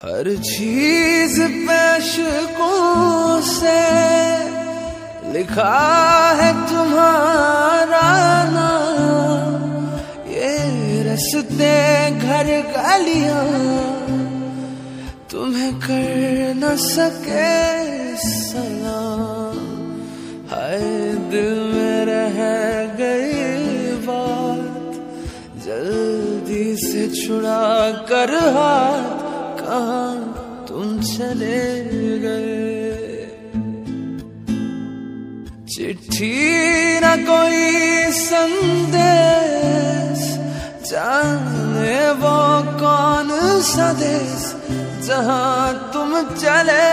हर चीज़ पेशकों से लिखा है तुम्हारा नाम। ये रस्ते घर गलियाँ, तुम्हें कर न सके सलाम। हाय दिल में रह गई बात, जल्दी से छुड़ा कर हाथ। तुम चले गए। चिट्ठी न कोई संदेश, जाने वो कौन सा देश जहाँ तुम चले